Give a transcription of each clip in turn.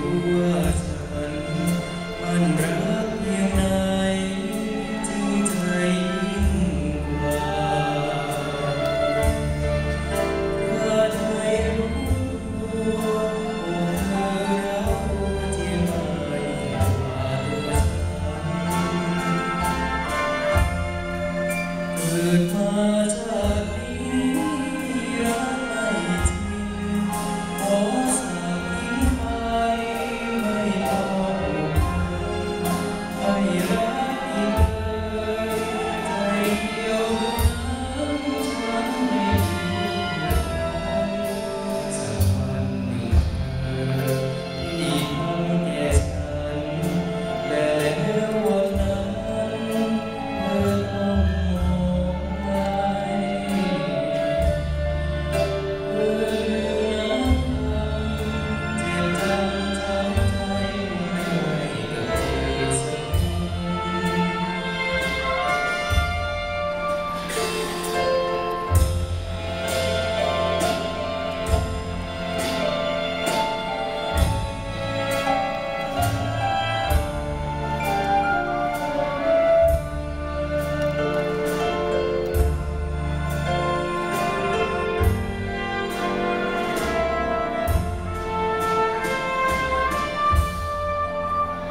the world.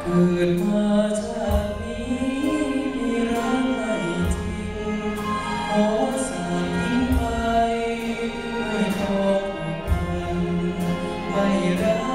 เกิดมาชาตินี้มีรักไม่จขอสาดทิ้งไปด้วยควาไม่รัก